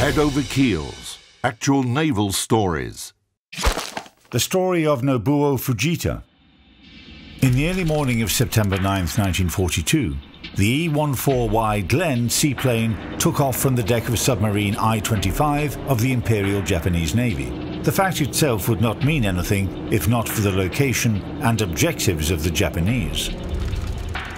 Head over keels. Actual naval stories. The story of Nobuo Fujita. In the early morning of September 9, 1942, the E-14Y Glen seaplane took off from the deck of submarine I-25 of the Imperial Japanese Navy. The fact itself would not mean anything if not for the location and objectives of the Japanese.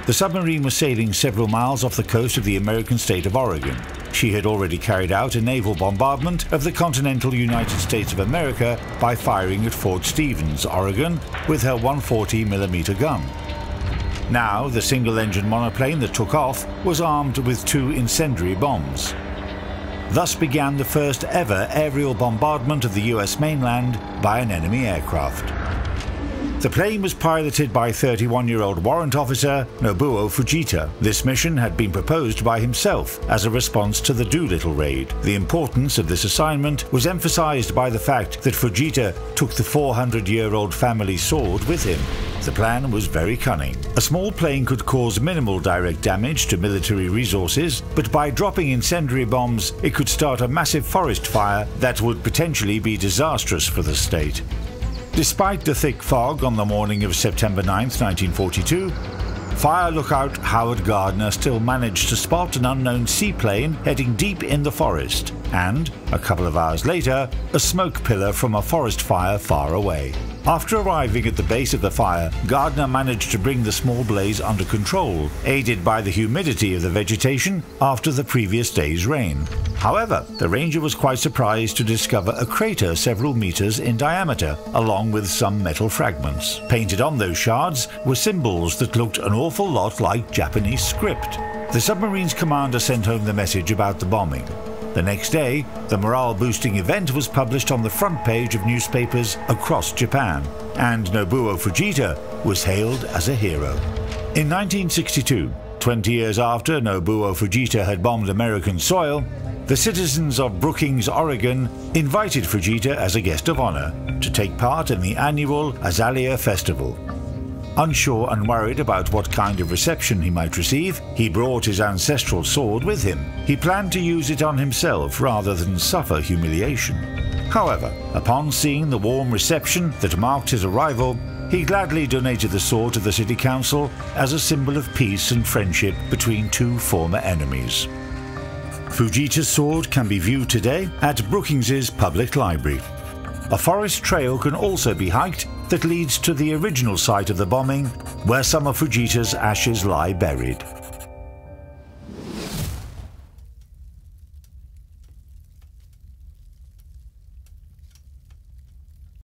The submarine was sailing several miles off the coast of the American state of Oregon. She had already carried out a naval bombardment of the continental United States of America by firing at Fort Stevens, Oregon, with her 140mm gun. Now, the single-engine monoplane that took off was armed with two incendiary bombs. Thus began the first ever aerial bombardment of the US mainland by an enemy aircraft. The plane was piloted by 31-year-old warrant officer Nobuo Fujita. This mission had been proposed by himself as a response to the Doolittle raid. The importance of this assignment was emphasized by the fact that Fujita took the 400-year-old family sword with him. The plan was very cunning. A small plane could cause minimal direct damage to military resources, but by dropping incendiary bombs, it could start a massive forest fire that would potentially be disastrous for the state. Despite the thick fog on the morning of September 9, 1942, fire lookout Howard Gardner still managed to spot an unknown seaplane heading deep in the forest, and, a couple of hours later, a smoke pillar from a forest fire far away. After arriving at the base of the fire, Gardner managed to bring the small blaze under control, aided by the humidity of the vegetation after the previous day's rain. However, the ranger was quite surprised to discover a crater several meters in diameter, along with some metal fragments. Painted on those shards were symbols that looked an awful lot like Japanese script. The submarine's commander sent home the message about the bombing. The next day, the morale boosting event was published on the front page of newspapers across Japan, and Nobuo Fujita was hailed as a hero. In 1962, 20 years after Nobuo Fujita had bombed American soil, the citizens of Brookings, Oregon invited Fujita as a guest of honor to take part in the annual Azalea Festival. Unsure and worried about what kind of reception he might receive, he brought his ancestral sword with him. He planned to use it on himself rather than suffer humiliation. However, upon seeing the warm reception that marked his arrival, he gladly donated the sword to the city council as a symbol of peace and friendship between two former enemies. Fujita's sword can be viewed today at Brookings's public library. A forest trail can also be hiked that leads to the original site of the bombing, where some of Fujita's ashes lie buried.